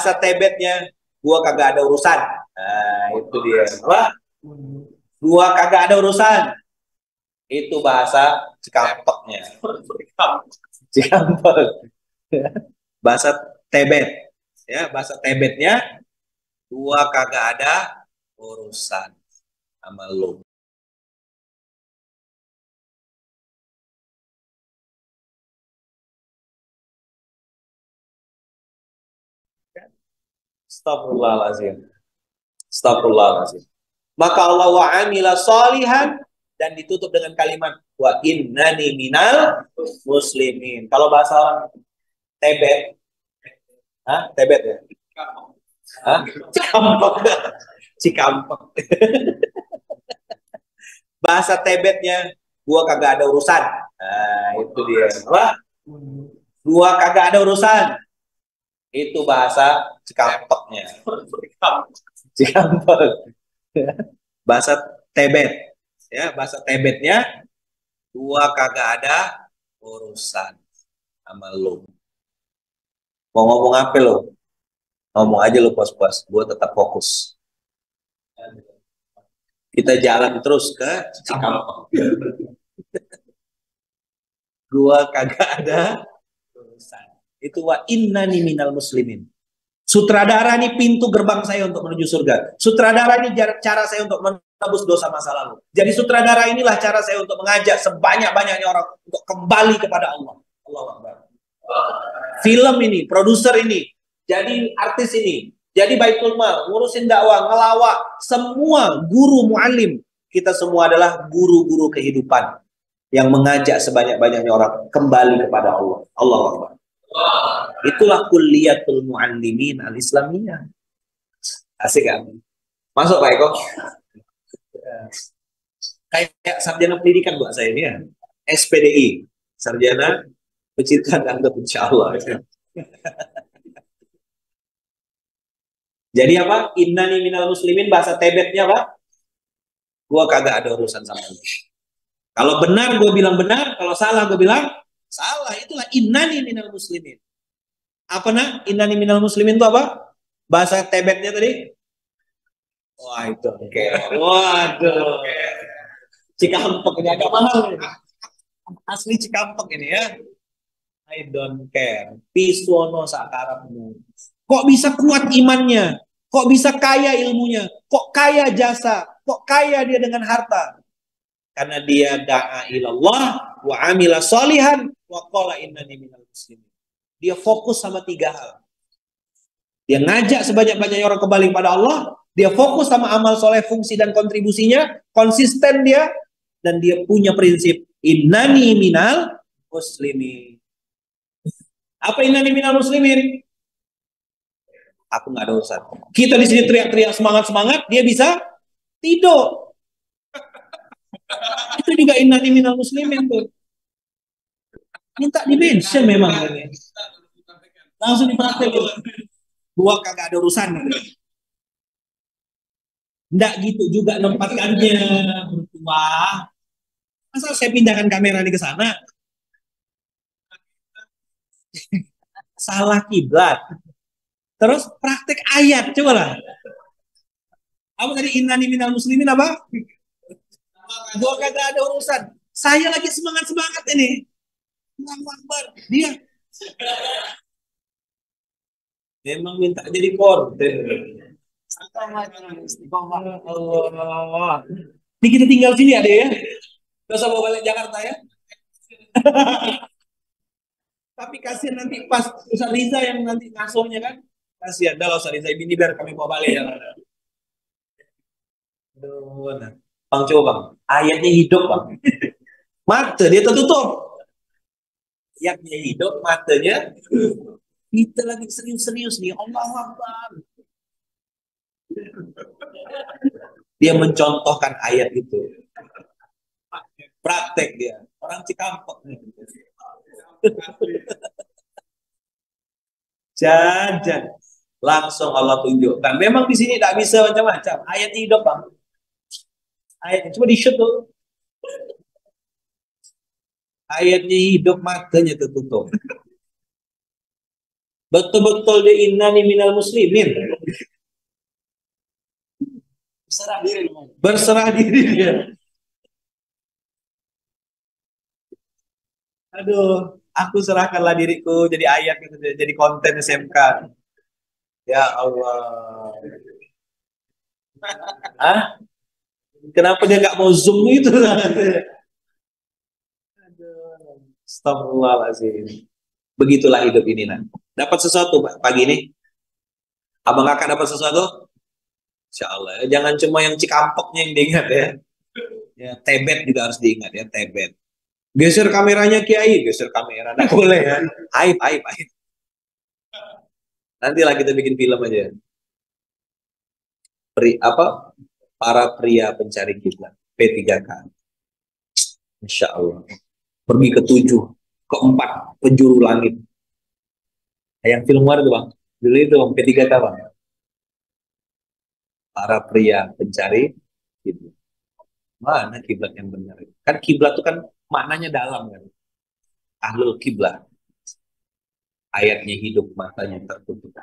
Bahasa Tebetnya, gua kagak ada urusan. Nah, itu dia. Apa? Gua kagak ada urusan. Itu bahasa Cikampeknya. Cikampek. bahasa Tebet. Ya, bahasa Tebetnya gua kagak ada urusan sama lu. Astagfirullahaladzim. Astagfirullahaladzim. Maka Allah wa amila salihan dan ditutup dengan kalimat wa innani minal muslimin. Kalau bahasa orang Tebet, Hah? Tebet ya? Hah? Cikampek. Cikampek. bahasa Tebetnya gua kagak ada urusan. Nah, itu dia. Apa? Gua kagak ada urusan itu bahasa Cikampeknya. Cikampek. bahasa Tebet. Ya, bahasa Tebetnya gua kagak ada urusan sama lu. Mau ngomong apa lo? Ngomong aja lo puas-puas. Gua tetap fokus. Kita jalan terus ke Cikampek. gua kagak ada urusan itu wa innani minal muslimin. Sutradara ini pintu gerbang saya untuk menuju surga. Sutradara ini cara saya untuk menebus dosa masa lalu. Jadi sutradara inilah cara saya untuk mengajak sebanyak-banyaknya orang untuk kembali kepada Allah. Allah Akbar. Film ini, produser ini, jadi artis ini, jadi baitul mal, ngurusin dakwah, ngelawak, semua guru muallim. Kita semua adalah guru-guru kehidupan yang mengajak sebanyak-banyaknya orang kembali kepada Allah. Allah Akbar. Itulah kuliatul muallimin al-islamiyah. Asik kan? Masuk Pak Eko. Kayak sarjana pendidikan buat saya ini ya. SPDI. Sarjana Pendidikan dan insya Allah. Jadi apa? Innani minal muslimin bahasa Tebetnya apa? Gua kagak ada urusan sama lu. Kalau benar gue bilang benar, kalau salah gue bilang Salah, itulah innani minal muslimin. Apa nak? Innani minal muslimin itu apa? Bahasa Tebetnya tadi? Wah itu oke. Okay. Waduh. Cikampek ini agak mahal. Asli Cikampek ini ya. I don't care. Piswono sakarapmu. Kok bisa kuat imannya? Kok bisa kaya ilmunya? Kok kaya jasa? Kok kaya dia dengan harta? Karena dia da'a ilallah wa amila solihan wa qala innani minal muslimin. Dia fokus sama tiga hal. Dia ngajak sebanyak-banyaknya orang kembali kepada Allah, dia fokus sama amal soleh fungsi dan kontribusinya, konsisten dia, dan dia punya prinsip innani minal muslimin. Apa innani minal muslimin? Aku nggak ada urusan. Kita di sini teriak-teriak semangat-semangat, dia bisa tidur. Itu juga innani minal muslimin tuh. Minta di mention memang. Langsung dipraktek. Gua kagak ada urusan. Enggak gitu juga nempatkannya bertua. Masa saya pindahkan kamera ini ke sana? Salah kiblat. Terus praktek ayat, coba lah. Apa tadi innani minal muslimin apa? Gua kagak ada urusan. Saya lagi semangat-semangat ini. Allahu Akbar. Dia memang minta jadi korban. Allah. Ini kita tinggal sini ada ya. Gak usah bawa balik Jakarta ya. Tapi kasihan nanti pas Ustaz Riza yang nanti ngasuhnya kan. Kasihan. Dah Ustaz Riza ini biar kami bawa balik ya. Aduh, nah. Bang coba bang. Ayatnya hidup bang. Mata dia tertutup yaknya hidup, matanya kita lagi serius-serius nih, Allah Akbar. Dia mencontohkan ayat itu. Praktek dia. Orang Cikampek. Jajan. Langsung Allah tunjukkan. Memang di sini tidak bisa macam-macam. Ayat hidup, Bang. Ayatnya cuma di shoot tuh ayatnya hidup matanya tertutup Betul-betul dia innani minal muslimin. Berserah diri. Berserah diri dia. Aduh, aku serahkanlah diriku jadi ayat gitu, jadi konten SMK. Ya Allah. Hah? Kenapa dia nggak mau zoom itu? Astagfirullahaladzim. Begitulah hidup ini nah. Dapat sesuatu pagi ini? Abang kakak dapat sesuatu? Insya Allah. Jangan cuma yang cikampoknya yang diingat ya. Ya, tebet juga harus diingat ya, tebet. Geser kameranya Kiai, geser kamera. Nggak boleh ya. Aib, aib, aib. Nantilah kita bikin film aja. Pri, apa? Para pria pencari kiblat. P3K. Insya Allah. Pergi ke tujuh, keempat penjuru langit. Yang film luar itu bang. Dulu itu bang, P3K bang. Para pria pencari kiblat. Mana kiblat yang benar? Kan kiblat itu kan maknanya dalam kan. Ahlul kiblat. Ayatnya hidup, matanya tertutup.